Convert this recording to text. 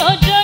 duduk jodone